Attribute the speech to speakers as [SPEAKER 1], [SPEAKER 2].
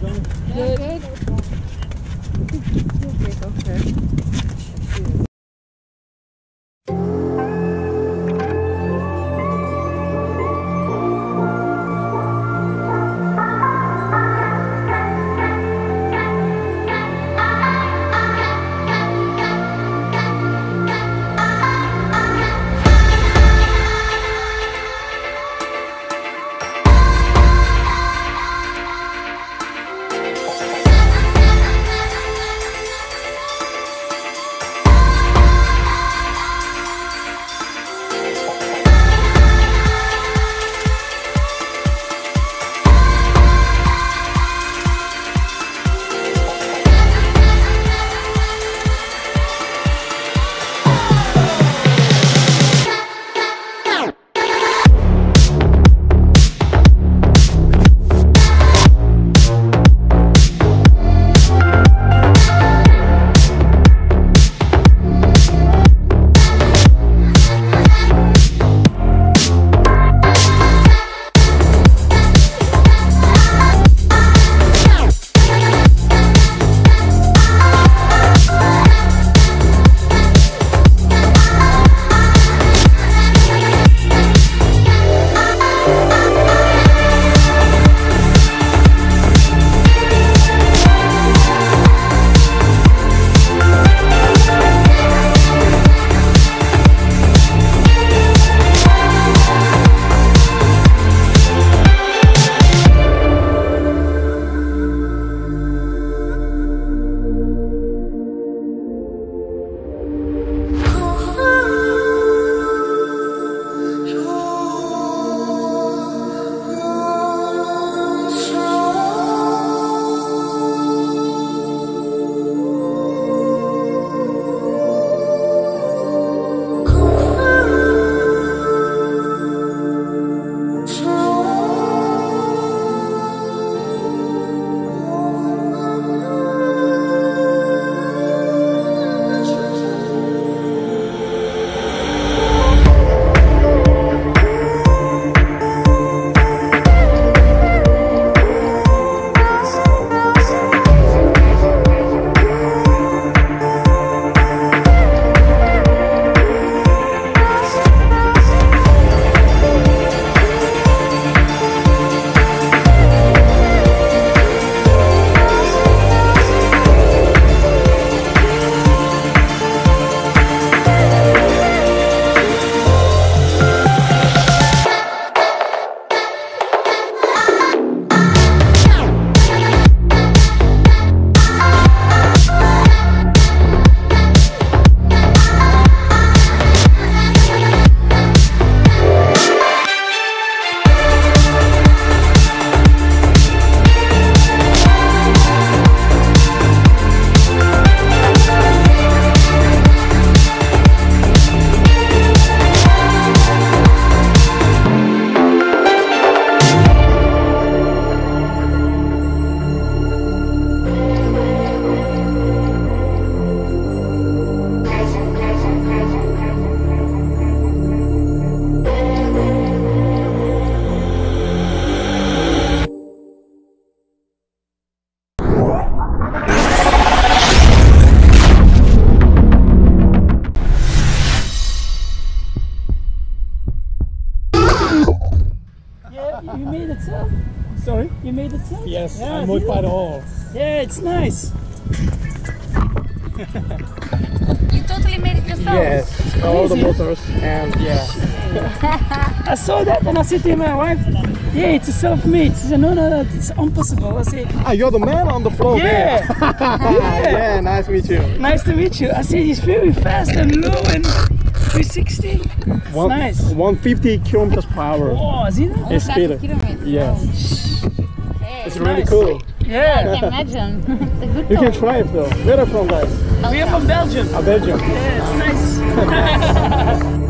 [SPEAKER 1] Good. Good. Okay. You made it too?
[SPEAKER 2] Yes,
[SPEAKER 1] Yeah,
[SPEAKER 2] I
[SPEAKER 1] see?
[SPEAKER 2] modified all.
[SPEAKER 1] Yeah, it's nice.
[SPEAKER 3] You totally made it yourself.
[SPEAKER 2] Yes, all the
[SPEAKER 1] Crazy.
[SPEAKER 2] motors and yeah.
[SPEAKER 1] I saw that and I said to my wife, yeah, it's a self-made. She said, no, no, no, it's impossible. I said,
[SPEAKER 2] Ah, you're the man on the floor
[SPEAKER 1] yeah,
[SPEAKER 2] there. yeah, nice to meet you.
[SPEAKER 1] nice to meet you. I said, he's very fast and low and 360. It's
[SPEAKER 2] One,
[SPEAKER 1] nice.
[SPEAKER 2] 150 kilometers per hour.
[SPEAKER 1] Oh, is it?
[SPEAKER 2] It's
[SPEAKER 3] 30
[SPEAKER 2] speed. Yes,
[SPEAKER 3] Okay.
[SPEAKER 2] it's really
[SPEAKER 1] nice.
[SPEAKER 2] cool.
[SPEAKER 1] Yeah.
[SPEAKER 3] I can imagine. it's a good
[SPEAKER 2] You can try it though. Where are you from, guys?
[SPEAKER 1] We are from Belgium.
[SPEAKER 2] Ah, Belgium.
[SPEAKER 1] Yeah, it's nice.